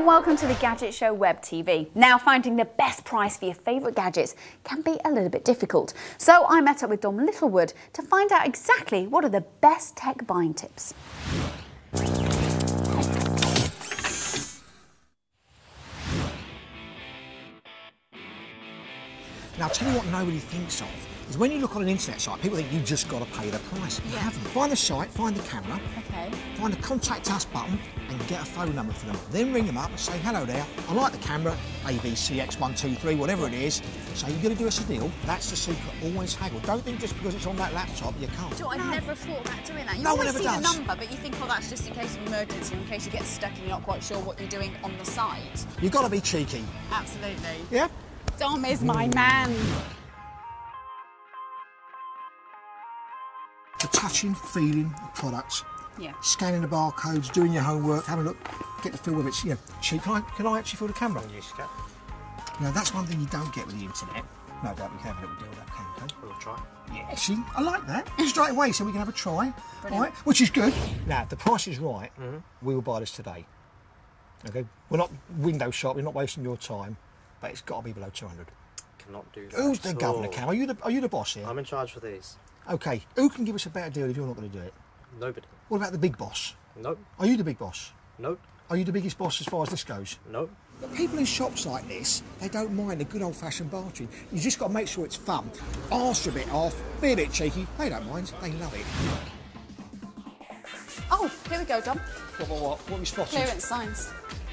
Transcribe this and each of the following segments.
and welcome to the Gadget Show Web TV. Now, finding the best price for your favourite gadgets can be a little bit difficult. So I met up with Dom Littlewood to find out exactly what are the best tech buying tips. Now, I'll tell you what nobody thinks of is when you look on an internet site, people think you've just got to pay the price. You haven't. Find the site, find the camera, Okay. find the contact us button, and get a phone number for them. Then ring them up and say, hello there, I like the camera, ABCX123, whatever it is. So you're going to do us a deal. That's the secret. Always haggle. Don't think just because it's on that laptop you can't. Do you know I've never thought about doing that. You No one always ever see does. the number, but you think, oh, that's just in case of emergency, in case you get stuck and you're not quite sure what you're doing on the site. You've got to be cheeky. Absolutely. Yeah? Dom is my man. The touching, feeling the product, Yeah. scanning the barcodes, doing your homework, having a look, get the feel of it's, you know, cheap. Can I, can I actually feel the camera? Yes, you can. Now, that's one thing you don't get with the internet. No doubt we can have a little deal with that, can we? We'll try. Yeah, see, I like that. Straight away, so we can have a try. Right. which is good. Now, if the price is right, mm-hmm. we will buy this today. Okay, we're not window shop. We're not wasting your time, but it's got to be below two hundred. Cannot do that. Who's the governor. Cam? Are you the Are you the boss here? I'm in charge for these. Okay, who can give us a better deal if you're not going to do it? Nobody. What about the big boss? Nope. Are you the big boss? Nope. Are you the biggest boss as far as this goes? Nope. But people in shops like this, they don't mind the good old-fashioned bartering. You just got to make sure it's fun. Ask a bit off, be a bit cheeky. They don't mind. They love it. Oh, here we go, Dom. What, what, what? What have you spotted? Clearance signs.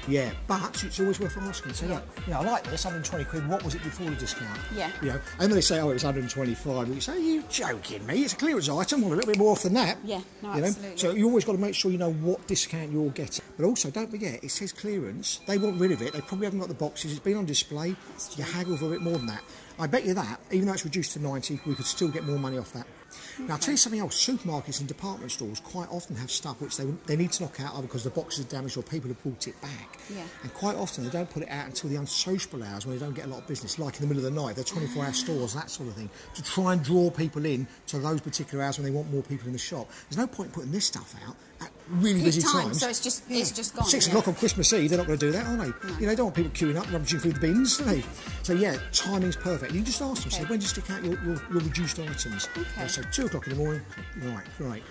Yeah, but it's always worth asking. So, look, you know, I like this, 120 quid. What was it before the discount? Yeah. You know, and then they say, oh, it was 125. You say, are you joking me? It's a clearance item. Well, a little bit more off than that. Yeah, no, you know? absolutely. So you always got to make sure you know what discount you're getting. But also, don't forget, it says clearance. They want rid of it. They probably haven't got the boxes. It's been on display. You haggle for a bit more than that. I bet you that, even though it's reduced to 90, we could still get more money off that. Now, I'll tell you something else. Supermarkets and department stores quite often have stuff which they, they need to knock out either because the box is damaged or people have brought it back. Yeah. And quite often they don't put it out until the unsociable hours when they don't get a lot of business, like in the middle of the night, they're 24 hour mm. stores, that sort of thing, to try and draw people in to those particular hours when they want more people in the shop. There's no point in putting this stuff out at really busy time, times. so it's just- it's just gone, Six yeah. o'clock on Christmas Eve, they're not going to do that, are they? You know, they don't want people queuing up, rummaging through the bins, do they? So yeah, timing's perfect. You just ask them, say, when do you stick out your, your, your reduced items? Okay. Uh, so two o'clock in the morning, right, right.